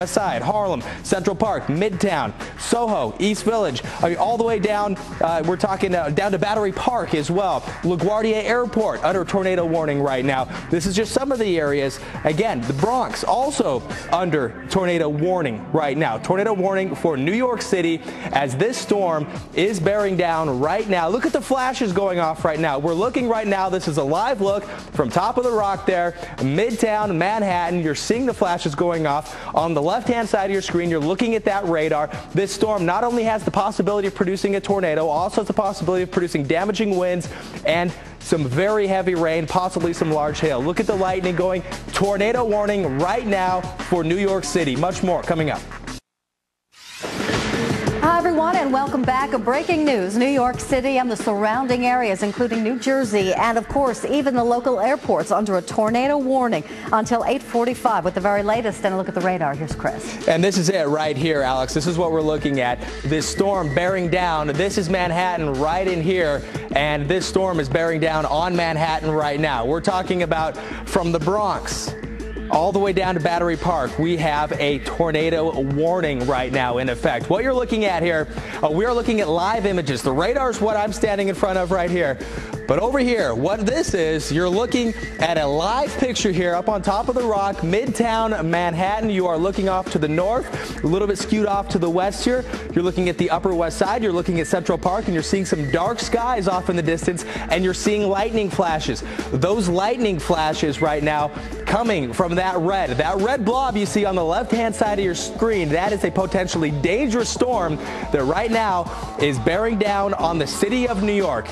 West Side, Harlem, Central Park, Midtown, Soho, East Village, I mean, all the way down, uh, we're talking uh, down to Battery Park as well. LaGuardia Airport under tornado warning right now. This is just some of the areas. Again, the Bronx also under tornado warning right now. Tornado warning for New York City as this storm is bearing down right now. Look at the flashes going off right now. We're looking right now. This is a live look from top of the rock there, Midtown Manhattan. You're seeing the flashes going off on the left-hand side of your screen, you're looking at that radar. This storm not only has the possibility of producing a tornado, also has the possibility of producing damaging winds and some very heavy rain, possibly some large hail. Look at the lightning going. Tornado warning right now for New York City. Much more coming up. Everyone, and welcome back. Breaking news New York City and the surrounding areas, including New Jersey, and of course, even the local airports under a tornado warning until 845 with the very latest. And a look at the radar. Here's Chris. And this is it right here, Alex. This is what we're looking at. This storm bearing down. This is Manhattan right in here, and this storm is bearing down on Manhattan right now. We're talking about from the Bronx all the way down to Battery Park, we have a tornado warning right now in effect. What you're looking at here, uh, we are looking at live images. The radar is what I'm standing in front of right here. But over here, what this is, you're looking at a live picture here up on top of the rock, Midtown Manhattan. You are looking off to the north, a little bit skewed off to the west here. You're looking at the Upper West Side, you're looking at Central Park, and you're seeing some dark skies off in the distance, and you're seeing lightning flashes. Those lightning flashes right now coming from that red. That red blob you see on the left-hand side of your screen, that is a potentially dangerous storm that right now is bearing down on the city of New York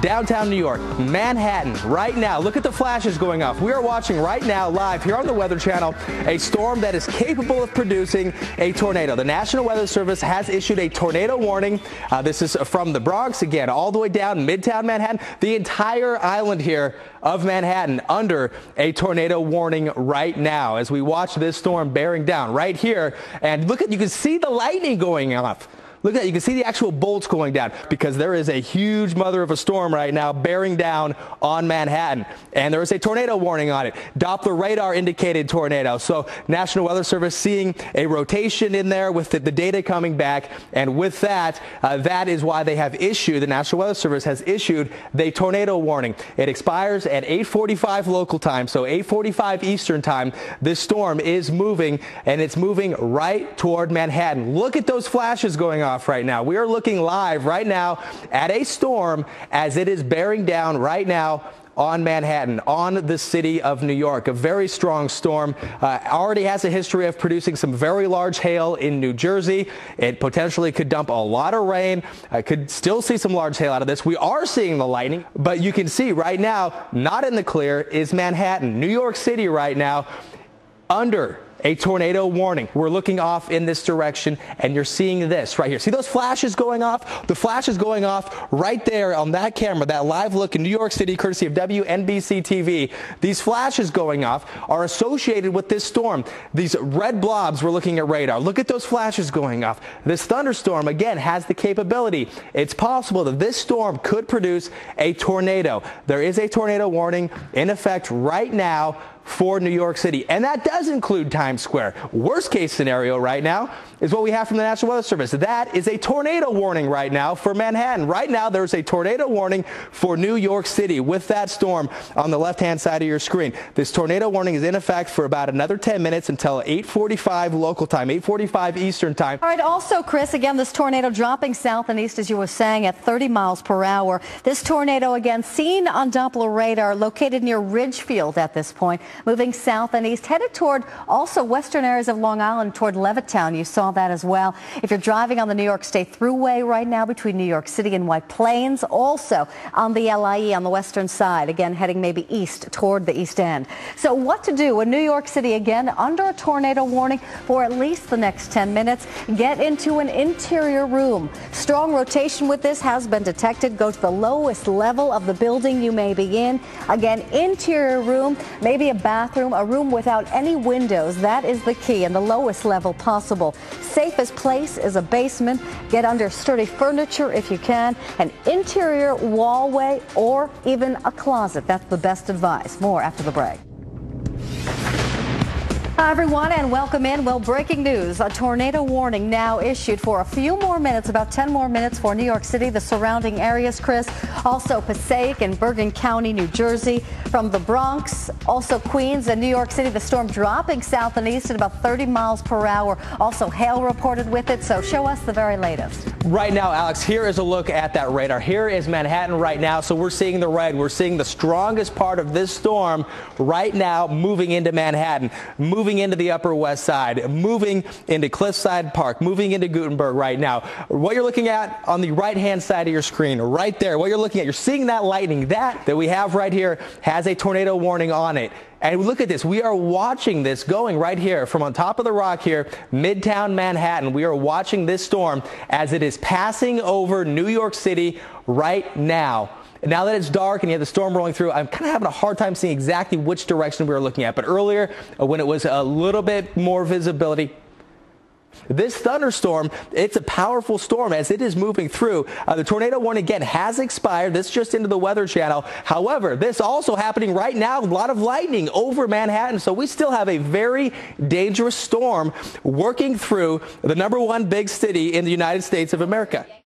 downtown New York, Manhattan, right now. Look at the flashes going off. We are watching right now live here on the Weather Channel a storm that is capable of producing a tornado. The National Weather Service has issued a tornado warning. Uh, this is from the Bronx again, all the way down Midtown Manhattan, the entire island here of Manhattan under a tornado warning right now as we watch this storm bearing down right here. And look at, you can see the lightning going off. Look at that. You can see the actual bolts going down because there is a huge mother of a storm right now bearing down on Manhattan. And there is a tornado warning on it. Doppler radar indicated tornado. So National Weather Service seeing a rotation in there with the, the data coming back. And with that, uh, that is why they have issued, the National Weather Service has issued the tornado warning. It expires at 845 local time, so 845 Eastern time. This storm is moving and it's moving right toward Manhattan. Look at those flashes going off off right now. We are looking live right now at a storm as it is bearing down right now on Manhattan, on the city of New York. A very strong storm. Uh, already has a history of producing some very large hail in New Jersey. It potentially could dump a lot of rain. I could still see some large hail out of this. We are seeing the lightning, but you can see right now, not in the clear, is Manhattan. New York City right now under a tornado warning. We're looking off in this direction and you're seeing this right here. See those flashes going off? The flashes going off right there on that camera, that live look in New York City, courtesy of WNBC TV. These flashes going off are associated with this storm. These red blobs we're looking at radar. Look at those flashes going off. This thunderstorm, again, has the capability. It's possible that this storm could produce a tornado. There is a tornado warning in effect right now for New York City. And that does include Times Square. Worst case scenario right now is what we have from the National Weather Service. That is a tornado warning right now for Manhattan. Right now, there's a tornado warning for New York City with that storm on the left-hand side of your screen. This tornado warning is in effect for about another 10 minutes until 8:45 local time, 8:45 Eastern time. All right. Also, Chris, again, this tornado dropping south and east, as you were saying, at 30 miles per hour. This tornado again seen on Doppler radar, located near Ridgefield at this point, moving south and east, headed toward also western areas of Long Island toward Levittown. You saw that as well. If you're driving on the New York State Thruway right now between New York City and White Plains, also on the LIE on the western side, again heading maybe east toward the east end. So what to do in New York City again under a tornado warning for at least the next 10 minutes. Get into an interior room. Strong rotation with this has been detected. Go to the lowest level of the building you may be in. Again, interior room, maybe a bathroom, a room without any windows. That is the key and the lowest level possible. Safest place is a basement. Get under sturdy furniture if you can, an interior wallway, or even a closet. That's the best advice. More after the break. Hi, everyone, and welcome in. Well, breaking news. A tornado warning now issued for a few more minutes, about 10 more minutes for New York City, the surrounding areas, Chris. Also, Passaic and Bergen County, New Jersey. From the Bronx, also Queens and New York City, the storm dropping south and east at about 30 miles per hour. Also, hail reported with it, so show us the very latest. Right now, Alex, here is a look at that radar. Here is Manhattan right now, so we're seeing the red. We're seeing the strongest part of this storm right now moving into Manhattan. Moving moving into the Upper West Side, moving into Cliffside Park, moving into Guttenberg right now. What you're looking at on the right-hand side of your screen, right there, what you're looking at, you're seeing that lightning. That that we have right here has a tornado warning on it. And look at this. We are watching this going right here from on top of the rock here, Midtown Manhattan. We are watching this storm as it is passing over New York City right now. Now that it's dark and you have the storm rolling through, I'm kind of having a hard time seeing exactly which direction we were looking at. But earlier, uh, when it was a little bit more visibility, this thunderstorm, it's a powerful storm as it is moving through. Uh, the tornado warning again has expired. This just into the weather channel. However, this also happening right now. A lot of lightning over Manhattan. So we still have a very dangerous storm working through the number one big city in the United States of America.